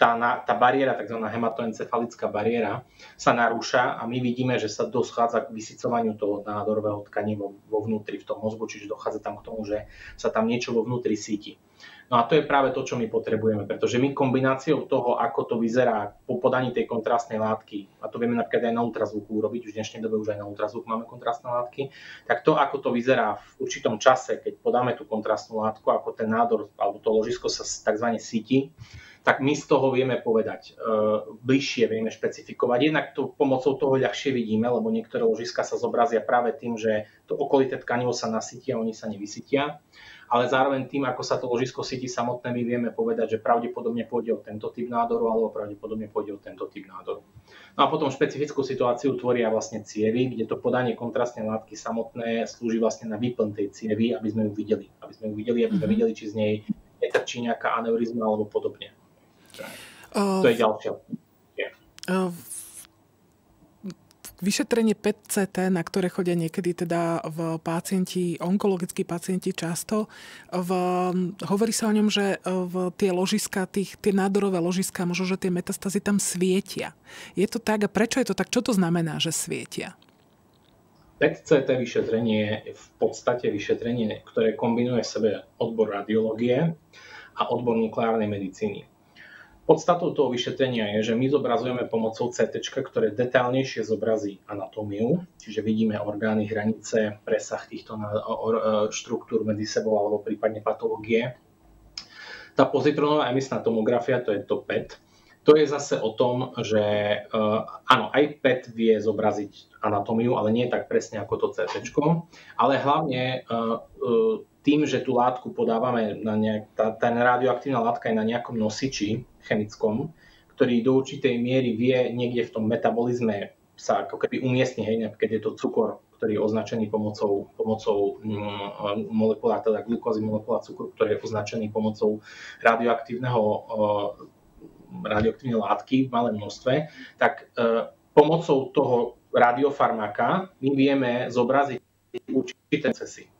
tá, tá bariéra, tzv. hematoencefalická bariéra, sa narúša a my vidíme, že sa doschádza k vysycovaniu toho nádorového tkaniva vo vnútri v tom mozgu, čiže dochádza tam k tomu, že sa tam niečo vo vnútri síti. No a to je práve to, čo my potrebujeme, pretože my kombináciou toho, ako to vyzerá po podaní tej kontrastnej látky, a to vieme napríklad aj na ultrazvuku urobiť, už v dnešnej dobe už aj na ultrazvuk máme kontrastné látky, tak to, ako to vyzerá v určitom čase, keď podáme tú kontrastnú látku, ako ten nádor alebo to ložisko sa tzv. síti, tak my z toho vieme povedať, e, bližšie vieme špecifikovať. Jednak to pomocou toho ľahšie vidíme, lebo niektoré ložiska sa zobrazia práve tým, že to okolité tkanivo sa nasytia oni sa nevysytia ale zároveň tým, ako sa to ložisko síti samotné, my vieme povedať, že pravdepodobne pôjde o tento typ nádoru alebo pravdepodobne pôjde o tento typ nádoru. No a potom špecifickú situáciu tvoria vlastne cievy, kde to podanie kontrastnej látky samotné slúži vlastne na výplň tej cievy, aby sme ju videli. Aby sme ju videli, aby sme mm-hmm. videli, či z nej netrčí nejaká aneurizma alebo podobne. Uh, to je ďalšia. Uh, vyšetrenie PET-CT, na ktoré chodia niekedy teda v pacienti, onkologickí pacienti často, v, hovorí sa o ňom, že v tie ložiska, tých, tie nádorové ložiska, možno, že tie metastazy tam svietia. Je to tak a prečo je to tak? Čo to znamená, že svietia? PET-CT vyšetrenie je v podstate vyšetrenie, ktoré kombinuje sebe odbor radiológie a odbor nukleárnej medicíny. Podstatou toho vyšetrenia je, že my zobrazujeme pomocou CT, ktoré detálnejšie zobrazí anatómiu, čiže vidíme orgány, hranice, presah týchto e, štruktúr medzi sebou alebo prípadne patológie. Tá pozitronová emisná tomografia, to je to PET, to je zase o tom, že uh, áno, aj PET vie zobraziť anatómiu, ale nie tak presne ako to CT, ale hlavne tým, že tú látku podávame na nejak, tá, tá radioaktívna látka je na nejakom nosiči chemickom, ktorý do určitej miery vie niekde v tom metabolizme sa ako keby umiestni, hej, keď je to cukor, ktorý je označený pomocou, pomocou mm, molekula, teda glukózy, molekula cukru, ktorý je označený pomocou radioaktívneho uh, radioaktívnej látky v malém množstve, tak uh, pomocou toho radiofarmaka my vieme zobraziť určité cesy.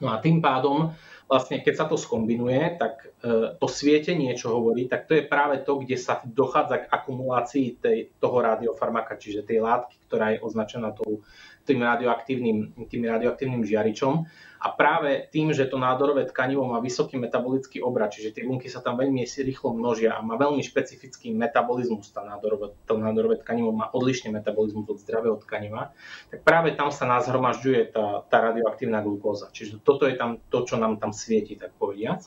No a tým pádom, vlastne keď sa to skombinuje, tak e, to svietenie, čo hovorí, tak to je práve to, kde sa dochádza k akumulácii tej, toho radiofarmaka, čiže tej látky, ktorá je označená tou, tým radioaktívnym, tým radioaktívnym žiaričom. A práve tým, že to nádorové tkanivo má vysoký metabolický obrad, čiže tie bunky sa tam veľmi rýchlo množia a má veľmi špecifický metabolizmus, tá nádorové, to nádorové tkanivo má odlišný metabolizmus od zdravého tkaniva, tak práve tam sa nás hromažďuje tá, tá radioaktívna glukóza. Čiže toto je tam to, čo nám tam svieti, tak povediac.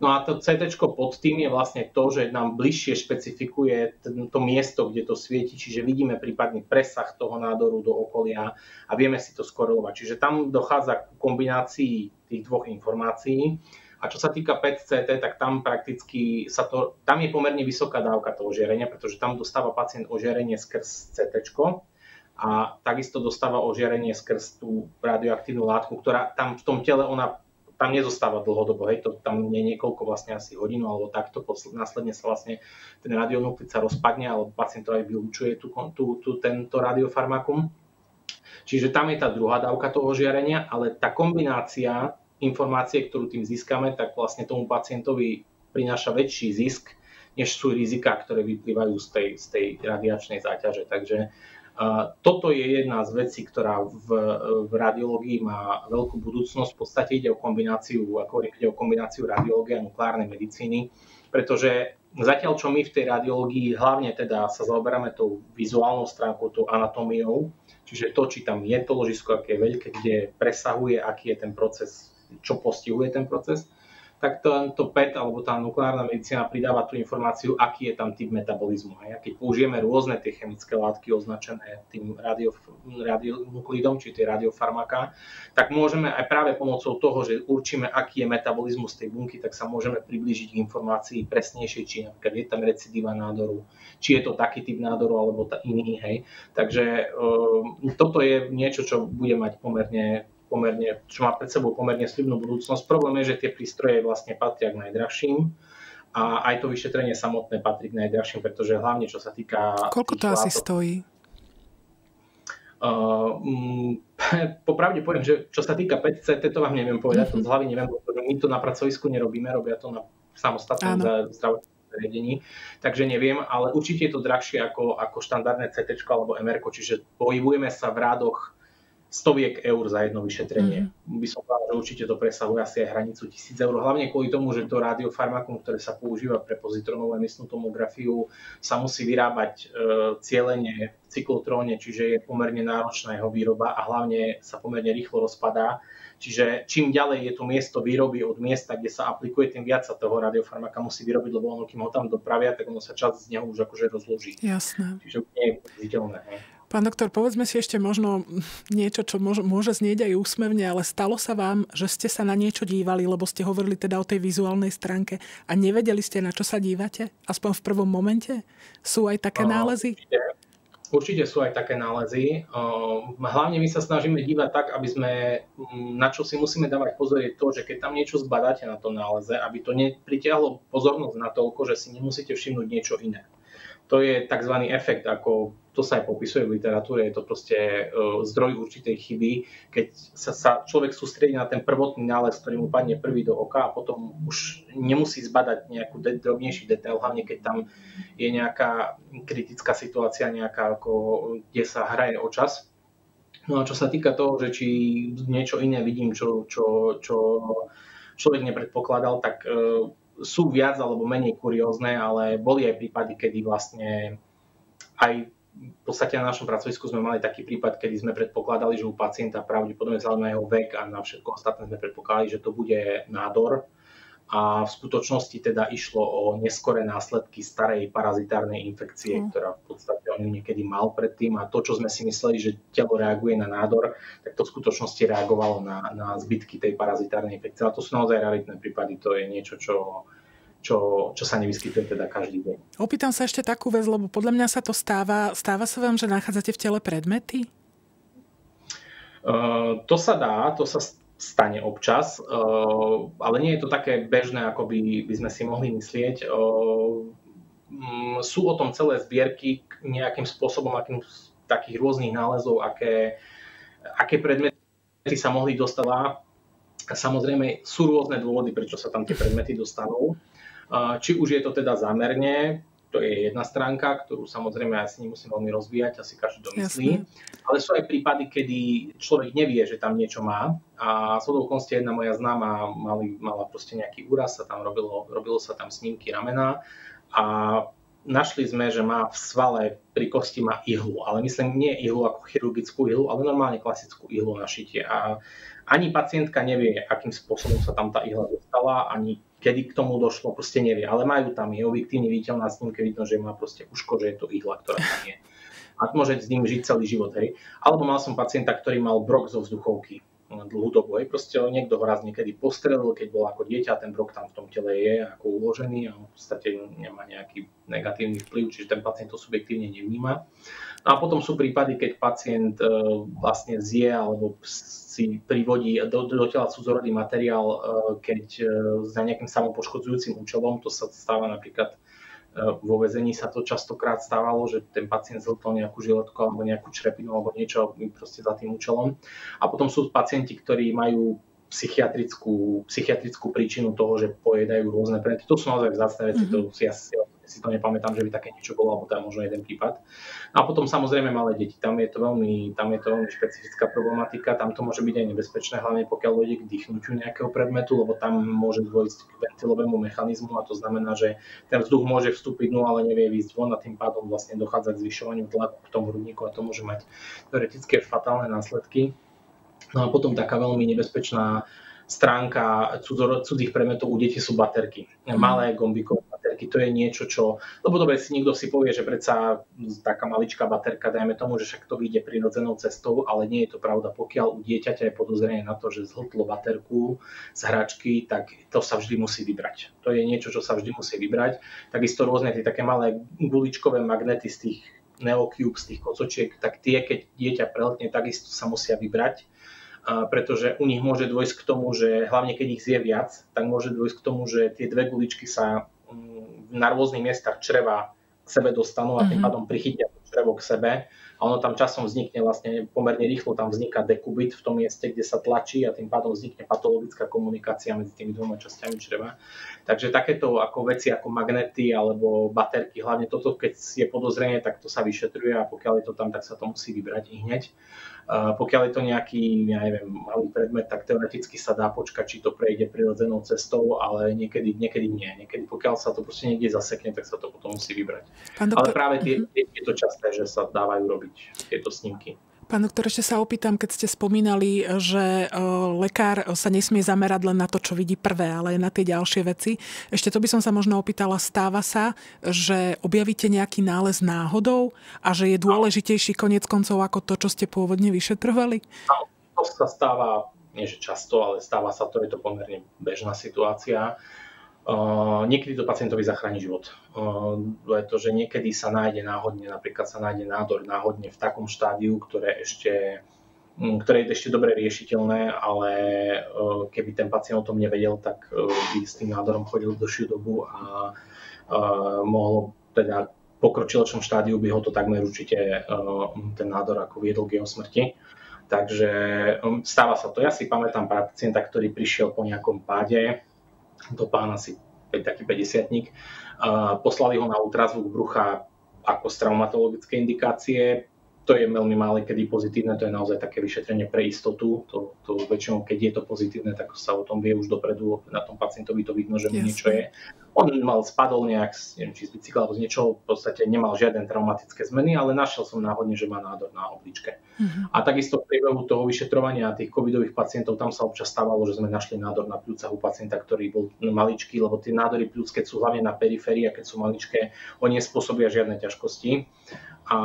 No a to CT pod tým je vlastne to, že nám bližšie špecifikuje to miesto, kde to svieti, čiže vidíme prípadný presah toho nádoru do okolia a vieme si to skorelovať. Čiže tam dochádza k kombinácii tých dvoch informácií. A čo sa týka PET-CT, tak tam prakticky sa to, tam je pomerne vysoká dávka toho ožiarenia, pretože tam dostáva pacient ožiarenie skrz CT a takisto dostáva ožiarenie skrz tú radioaktívnu látku, ktorá tam v tom tele ona tam nezostáva dlhodobo, hej, to tam nie niekoľko vlastne asi hodinu alebo takto, následne sa vlastne ten radionuklid sa rozpadne alebo pacient to aj vylúčuje tú, tú, tú, tento radiofarmakum. Čiže tam je tá druhá dávka toho žiarenia, ale tá kombinácia informácie, ktorú tým získame, tak vlastne tomu pacientovi prináša väčší zisk, než sú rizika, ktoré vyplývajú z tej, z tej radiačnej záťaže. Takže toto je jedna z vecí, ktorá v, v radiológii má veľkú budúcnosť. V podstate ide o kombináciu, ako ide o kombináciu radiológie a nukleárnej medicíny, pretože zatiaľ čo my v tej radiológii hlavne teda sa zaoberáme tou vizuálnou stránkou, tou anatómiou, čiže to, či tam je to ložisko, aké je veľké, kde presahuje, aký je ten proces, čo postihuje ten proces, tak to PET alebo tá nukleárna medicína pridáva tú informáciu, aký je tam typ metabolizmu. Hej. Keď použijeme rôzne tie chemické látky označené tým radio, radionuklidom, či tie radiofarmaka, tak môžeme aj práve pomocou toho, že určíme, aký je metabolizmus tej bunky, tak sa môžeme priblížiť k informácii presnejšie, či napríklad je tam recidíva nádoru, či je to taký typ nádoru alebo tá iný. Hej. Takže um, toto je niečo, čo bude mať pomerne pomerne, čo má pred sebou pomerne slibnú budúcnosť. Problém je, že tie prístroje vlastne patria k najdrahším a aj to vyšetrenie samotné patrí k najdrahším, pretože hlavne čo sa týka... Koľko to asi stojí? Uh, popravde poviem, že čo sa týka PET-CT, to vám neviem povedať, mm-hmm. to z hlavy neviem, pretože my to na pracovisku nerobíme, robia to na samostatnom zdravotnom zariadení, takže neviem, ale určite je to drahšie ako, ako štandardné CT alebo MR, čiže pohybujeme sa v rádoch stoviek eur za jedno vyšetrenie. Mm-hmm. By som povedal, že určite to presahuje asi aj hranicu 1000 eur, hlavne kvôli tomu, že to radiofarmakum, ktoré sa používa pre pozitronovú emisnú tomografiu, sa musí vyrábať e, cieľene v cyklotróne, čiže je pomerne náročná jeho výroba a hlavne sa pomerne rýchlo rozpadá. Čiže čím ďalej je to miesto výroby od miesta, kde sa aplikuje, tým viac sa toho radiofarmaka musí vyrobiť, lebo ono, kým ho tam dopravia, tak ono sa čas z neho už akože rozloží. Jasné. Čiže nie je. Pán doktor, povedzme si ešte možno niečo, čo môže, môže znieť aj úsmevne, ale stalo sa vám, že ste sa na niečo dívali, lebo ste hovorili teda o tej vizuálnej stránke a nevedeli ste, na čo sa dívate? Aspoň v prvom momente? Sú aj také nálezy? Určite, určite sú aj také nálezy. Hlavne my sa snažíme dívať tak, aby sme, na čo si musíme dávať pozor, je to, že keď tam niečo zbadáte na tom náleze, aby to nepritiahlo pozornosť na toľko, že si nemusíte všimnúť niečo iné to je tzv. efekt, ako to sa aj popisuje v literatúre, je to proste e, zdroj určitej chyby, keď sa, sa človek sústredí na ten prvotný nález, ktorý mu padne prvý do oka a potom už nemusí zbadať nejakú de- drobnejší detail, hlavne keď tam je nejaká kritická situácia, nejaká, ako, kde sa hraje o čas. No a čo sa týka toho, že či niečo iné vidím, čo, čo, čo človek nepredpokladal, tak e, sú viac alebo menej kuriózne, ale boli aj prípady, kedy vlastne aj v podstate na našom pracovisku sme mali taký prípad, kedy sme predpokladali, že u pacienta pravdepodobne vzhľadom na jeho vek a na všetko ostatné sme predpokladali, že to bude nádor a v skutočnosti teda išlo o neskoré následky starej parazitárnej infekcie, mm. ktorá v podstate on niekedy mal predtým a to, čo sme si mysleli, že telo reaguje na nádor, tak to v skutočnosti reagovalo na, na zbytky tej parazitárnej infekcie. A to sú naozaj raritné prípady, to je niečo, čo, čo, čo sa nevyskytuje teda každý deň. Opýtam sa ešte takú vec, lebo podľa mňa sa to stáva. Stáva sa vám, že nachádzate v tele predmety? Uh, to sa dá, to sa stane občas, eh, ale nie je to také bežné, ako by, by sme si mohli myslieť. Eh, mm, sú o tom celé zbierky nejakým spôsobom, akým takých rôznych nálezov, aké, aké predmety sa mohli dostať Samozrejme sú rôzne dôvody, prečo sa tam tie predmety dostanú. Či už je to teda zámerne, to je jedna stránka, ktorú samozrejme asi nemusím veľmi rozvíjať, asi každý to myslí. Ale sú aj prípady, kedy človek nevie, že tam niečo má. A z okolností jedna moja známa mali, mala proste nejaký úraz, sa tam robilo, robilo sa tam snímky ramena a našli sme, že má v svale pri kosti má ihlu, ale myslím nie ihlu ako chirurgickú ihlu, ale normálne klasickú ihlu na šitie. A ani pacientka nevie, akým spôsobom sa tam tá ihla dostala, ani kedy k tomu došlo, proste nevie. Ale majú tam, je objektívne viditeľná snímke, vidno, že má proste uško, že je to ihla, ktorá tam je. A môže s ním žiť celý život, hej. Alebo mal som pacienta, ktorý mal brok zo vzduchovky dlhú dobu. Hej. Proste niekto ho raz niekedy postrelil, keď bol ako dieťa, ten brok tam v tom tele je ako uložený a v podstate nemá nejaký negatívny vplyv, čiže ten pacient to subjektívne nevníma. No a potom sú prípady, keď pacient e, vlastne zje alebo si privodí do, do tela cudzorodý materiál, e, keď e, za nejakým samopoškodzujúcim účelom, to sa stáva napríklad vo vezení sa to častokrát stávalo, že ten pacient zhltol nejakú žiletku alebo nejakú črepinu alebo niečo proste za tým účelom. A potom sú pacienti, ktorí majú psychiatrickú, psychiatrickú príčinu toho, že pojedajú rôzne predmety. To sú naozaj vzácne veci, mm-hmm. to si ja si, to nepamätám, že by také niečo bolo, alebo tam možno jeden prípad. A potom samozrejme malé deti, tam je to veľmi, tam je to veľmi špecifická problematika, tam to môže byť aj nebezpečné, hlavne pokiaľ dojde k dýchnutiu nejakého predmetu, lebo tam môže dôjsť k ventilovému mechanizmu a to znamená, že ten vzduch môže vstúpiť, no ale nevie výjsť von a tým pádom vlastne dochádza k zvyšovaniu tlaku v tom hrudníku a to môže mať teoretické fatálne následky. No a potom taká veľmi nebezpečná stránka cudzích predmetov u detí sú baterky. Malé gombíkové baterky, to je niečo, čo... Lebo dobre si niekto si povie, že predsa taká maličká baterka, dajme tomu, že však to vyjde prirodzenou cestou, ale nie je to pravda. Pokiaľ u dieťaťa je podozrenie na to, že zhltlo baterku z hračky, tak to sa vždy musí vybrať. To je niečo, čo sa vždy musí vybrať. Takisto rôzne tie také malé guličkové magnety z tých neocube, z tých kocočiek, tak tie, keď dieťa preletne, takisto sa musia vybrať pretože u nich môže dôjsť k tomu, že hlavne keď ich zje viac, tak môže dôjsť k tomu, že tie dve guličky sa na rôznych miestach čreva k sebe dostanú a tým mhm. pádom prichytia črevo k sebe a ono tam časom vznikne vlastne pomerne rýchlo, tam vzniká dekubit v tom mieste, kde sa tlačí a tým pádom vznikne patologická komunikácia medzi tými dvoma časťami čreva. Takže takéto ako veci ako magnety alebo baterky, hlavne toto, keď je podozrenie, tak to sa vyšetruje a pokiaľ je to tam, tak sa to musí vybrať i hneď. Pokiaľ je to nejaký, ja neviem, malý predmet, tak teoreticky sa dá počkať, či to prejde prirodzenou cestou, ale niekedy, niekedy nie. Niekedy pokiaľ sa to proste niekde zasekne, tak sa to potom musí vybrať. Doktor... Ale práve tie, uh-huh. je to časté, že sa dávajú robiť tieto snímky. Pán doktor, ešte sa opýtam, keď ste spomínali, že e, lekár sa nesmie zamerať len na to, čo vidí prvé, ale aj na tie ďalšie veci. Ešte to by som sa možno opýtala, stáva sa, že objavíte nejaký nález náhodou a že je dôležitejší konec koncov ako to, čo ste pôvodne vyšetrovali? To sa stáva, nie že často, ale stáva sa to, je to pomerne bežná situácia. Niekedy to pacientovi zachráni život. Uh, to, že niekedy sa nájde náhodne, napríklad sa nájde nádor náhodne v takom štádiu, ktoré ešte ktoré je ešte dobre riešiteľné, ale keby ten pacient o tom nevedel, tak by s tým nádorom chodil dlhšiu dobu a mohlo teda pokročilejšom štádiu by ho to takmer určite ten nádor ako viedol k jeho smrti. Takže stáva sa to. Ja si pamätám pacienta, ktorý prišiel po nejakom páde, to pán asi taký 50 Poslali ho na ultrazvuk brucha ako z traumatologické indikácie to je veľmi málo kedy pozitívne, to je naozaj také vyšetrenie pre istotu. To, to väčšinou, keď je to pozitívne, tak sa o tom vie už dopredu, na tom pacientovi to vidno, že mu niečo je. On mal, spadol nejak, neviem, či z bicykla alebo z niečoho, v podstate nemal žiadne traumatické zmeny, ale našiel som náhodne, že má nádor na obličke. Uh-huh. A takisto v priebehu toho vyšetrovania tých covidových pacientov, tam sa občas stávalo, že sme našli nádor na pľúcach u pacienta, ktorý bol maličký, lebo tie nádory pľúc, keď sú hlavne na periférii a keď sú maličké, oni nespôsobia žiadne ťažkosti a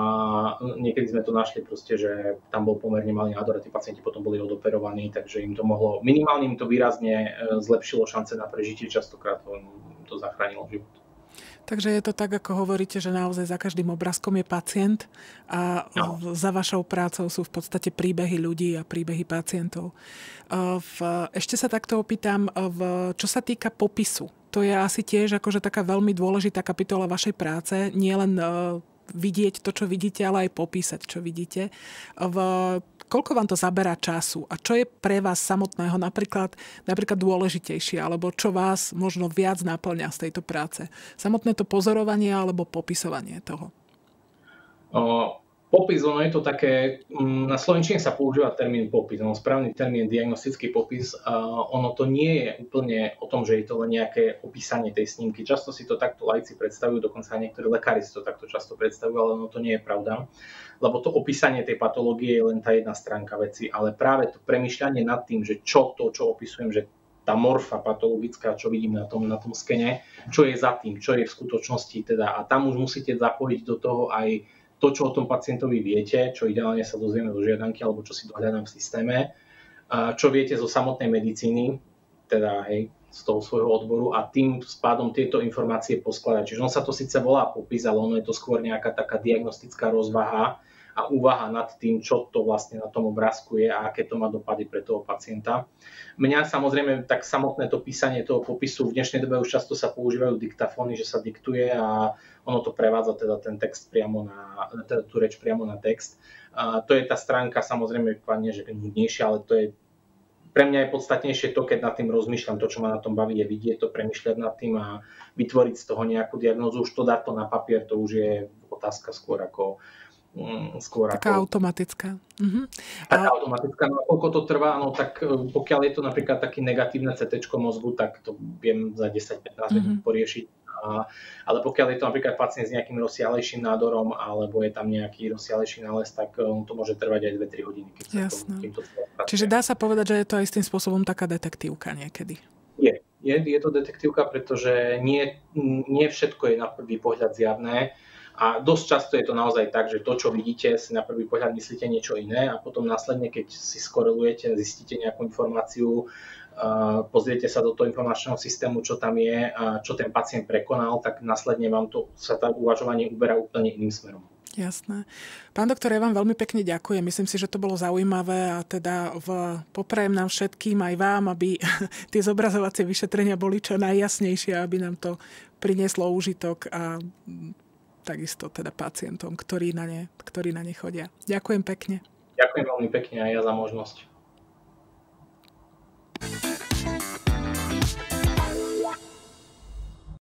niekedy sme to našli proste, že tam bol pomerne malý nádor a tí pacienti potom boli odoperovaní, takže im to mohlo, minimálne im to výrazne e, zlepšilo šance na prežitie, častokrát to, to zachránilo život. Takže je to tak, ako hovoríte, že naozaj za každým obrázkom je pacient a no. za vašou prácou sú v podstate príbehy ľudí a príbehy pacientov. E, v, ešte sa takto opýtam, v, čo sa týka popisu. To je asi tiež akože taká veľmi dôležitá kapitola vašej práce, nie len e, vidieť to, čo vidíte, ale aj popísať, čo vidíte. V, koľko vám to zaberá času a čo je pre vás samotného napríklad, napríklad dôležitejšie, alebo čo vás možno viac naplňa z tejto práce? Samotné to pozorovanie alebo popisovanie toho? Popis, ono je to také, mm, na slovenčine sa používa termín popis, ono správny termín diagnostický popis, ono to nie je úplne o tom, že je to len nejaké opísanie tej snímky. Často si to takto lajci predstavujú, dokonca aj niektorí lekári si to takto často predstavujú, ale ono to nie je pravda, lebo to opísanie tej patológie je len tá jedna stránka veci, ale práve to premyšľanie nad tým, že čo to, čo opisujem, že tá morfa patologická, čo vidím na tom, na tom skene, čo je za tým, čo je v skutočnosti teda. A tam už musíte zapojiť do toho aj to, čo o tom pacientovi viete, čo ideálne sa dozvieme do žiadanky alebo čo si dohľadám v systéme, čo viete zo samotnej medicíny, teda hej, z toho svojho odboru a tým spádom tieto informácie poskladať. Čiže on sa to síce volá popis, ale ono je to skôr nejaká taká diagnostická rozvaha, a úvaha nad tým, čo to vlastne na tom obrázku je a aké to má dopady pre toho pacienta. Mňa samozrejme tak samotné to písanie toho popisu v dnešnej dobe už často sa používajú diktafóny, že sa diktuje a ono to prevádza teda ten text priamo na, teda tú reč priamo na text. A to je tá stránka samozrejme nie že nudnejšia, ale to je pre mňa je podstatnejšie to, keď nad tým rozmýšľam, to, čo ma na tom baví, je vidieť to, premyšľať nad tým a vytvoriť z toho nejakú diagnózu. Už to dať to na papier, to už je otázka skôr ako skôr Taká ako... automatická. Uh-huh. Taká a... automatická. No koľko to trvá, no tak e, pokiaľ je to napríklad také negatívne CT mozgu, tak to viem za 10-15 uh-huh. minút poriešiť. A, ale pokiaľ je to napríklad pacient s nejakým rozsiahlejším nádorom alebo je tam nejaký rozsiahlejší nález, tak e, on to môže trvať aj 2-3 hodiny. Keď Jasné. To, to Čiže dá sa povedať, že je to istým spôsobom taká detektívka niekedy. Je, je, je to detektívka, pretože nie, nie všetko je na prvý pohľad zjavné a dosť často je to naozaj tak, že to, čo vidíte, si na prvý pohľad myslíte niečo iné a potom následne, keď si skorelujete, zistíte nejakú informáciu, pozriete sa do toho informačného systému, čo tam je čo ten pacient prekonal, tak následne vám to sa tá uvažovanie uberá úplne iným smerom. Jasné. Pán doktor, ja vám veľmi pekne ďakujem. Myslím si, že to bolo zaujímavé a teda v, poprajem nám všetkým, aj vám, aby tie zobrazovacie vyšetrenia boli čo najjasnejšie, aby nám to prinieslo úžitok a takisto teda pacientom, ktorí na ne, ktorí na ne chodia. Ďakujem pekne. Ďakujem veľmi pekne aj ja za možnosť.